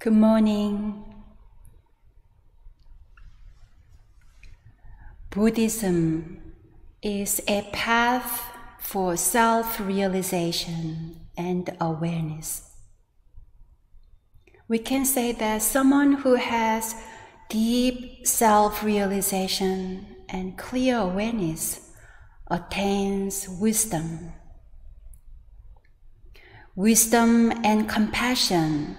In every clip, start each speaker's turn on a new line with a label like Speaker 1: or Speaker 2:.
Speaker 1: Good morning. Buddhism is a path for self realization and awareness. We can say that someone who has deep self realization and clear awareness attains wisdom. Wisdom and compassion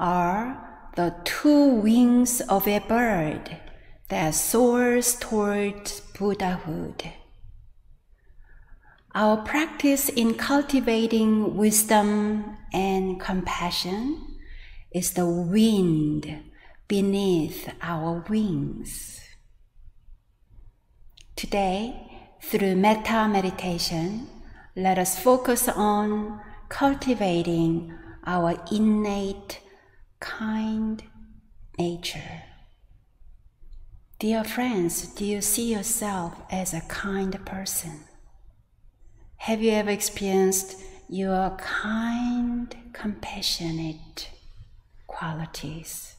Speaker 1: are the two wings of a bird that soars toward Buddhahood. Our practice in cultivating wisdom and compassion is the wind beneath our wings. Today, through metta meditation, let us focus on cultivating our innate kind nature. Dear friends, do you see yourself as a kind person? Have you ever experienced your kind, compassionate qualities?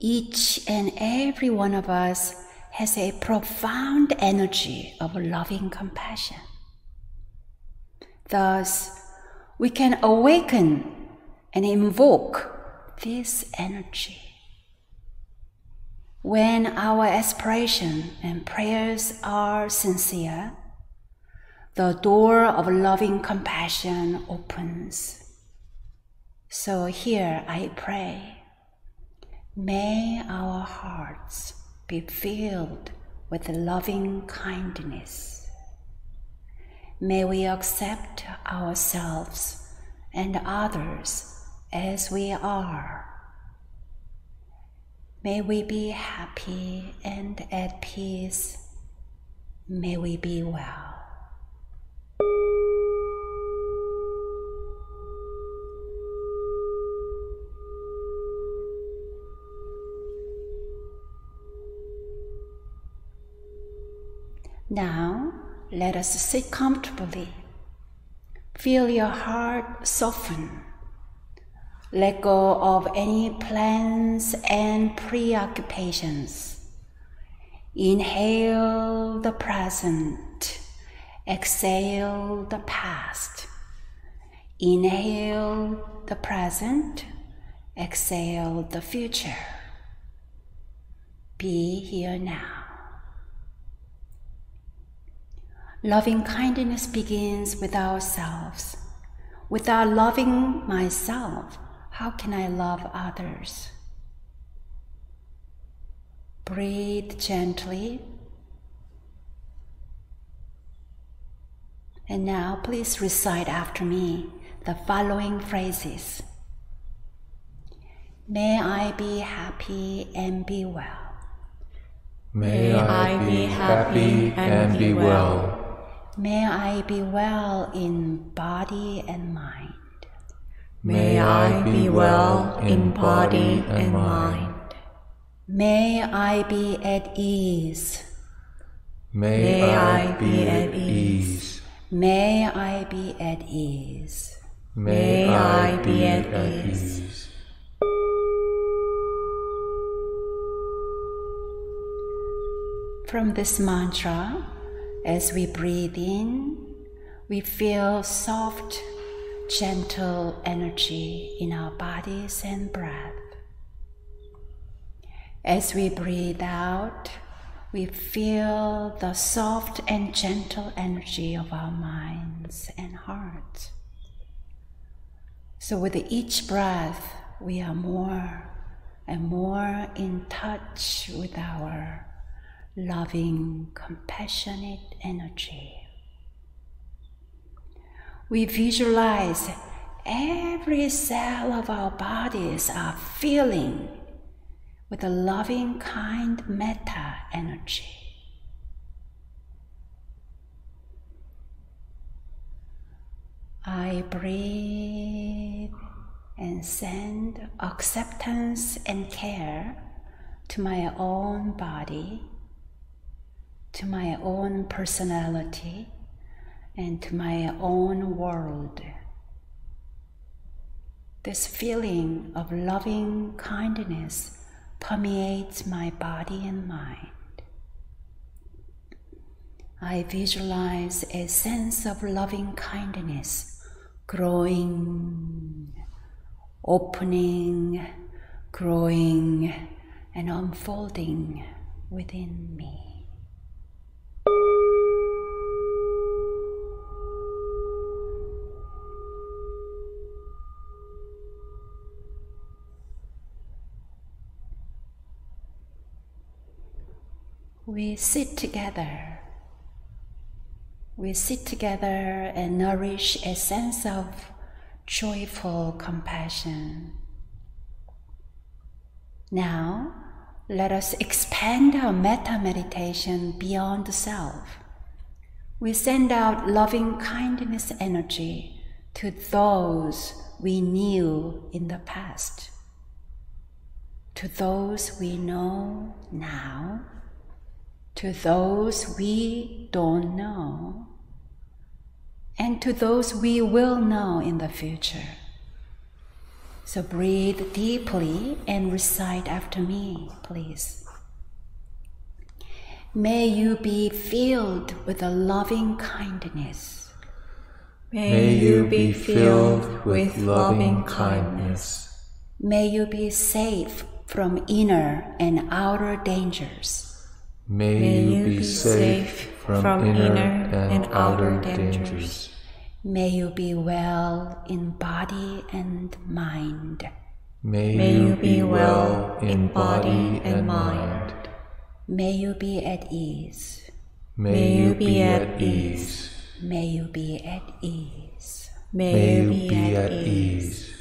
Speaker 1: Each and every one of us has a profound energy of loving compassion. Thus, we can awaken and invoke this energy. When our aspiration and prayers are sincere, the door of loving compassion opens. So here I pray, may our hearts be filled with loving kindness May we accept ourselves and others as we are. May we be happy and at peace. May we be well. Now, let us sit comfortably. Feel your heart soften. Let go of any plans and preoccupations. Inhale the present. Exhale the past. Inhale the present. Exhale the future. Be here now. Loving kindness begins with ourselves. Without loving myself, how can I love others? Breathe gently. And now, please recite after me the following phrases May I be happy and be well.
Speaker 2: May I be happy and be well.
Speaker 1: May I be well in body and mind.
Speaker 2: May I be well in body and mind.
Speaker 1: May I be at ease.
Speaker 2: May I be at ease.
Speaker 1: May I be at ease.
Speaker 2: May I be at ease.
Speaker 1: From this mantra, as we breathe in, we feel soft, gentle energy in our bodies and breath. As we breathe out, we feel the soft and gentle energy of our minds and hearts. So, with each breath, we are more and more in touch with our loving, compassionate energy. We visualize every cell of our bodies are filling with a loving, kind metta energy. I breathe and send acceptance and care to my own body to my own personality and to my own world. this feeling of loving kindness permeates my body and mind. I visualize a sense of loving kindness growing, opening, growing, and unfolding within me. We sit together we sit together and nourish a sense of joyful compassion. Now, let us expand our metta meditation beyond the self. We send out loving kindness energy to those we knew in the past, to those we know now, to those we don't know and to those we will know in the future. So breathe deeply and recite after me, please. May you be filled with a loving kindness.
Speaker 2: May you be filled with loving kindness.
Speaker 1: May you be safe from inner and outer dangers.
Speaker 2: May you be safe from inner and outer dangers.
Speaker 1: May you be well in body and mind.
Speaker 2: May, May you be well in body and mind.
Speaker 1: May you be at ease.
Speaker 2: May you be at ease.
Speaker 1: May you be at ease.
Speaker 2: May you be at ease.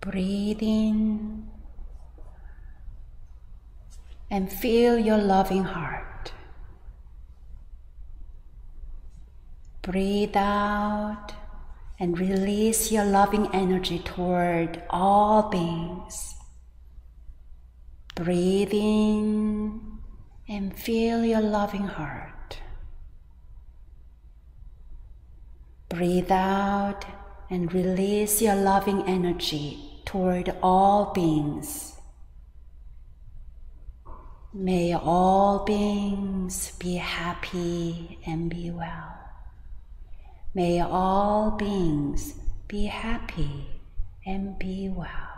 Speaker 1: Breathe in and feel your loving heart. Breathe out and release your loving energy toward all beings. Breathe in and feel your loving heart. Breathe out and release your loving energy toward all beings. May all beings be happy and be well. May all beings be happy and be well.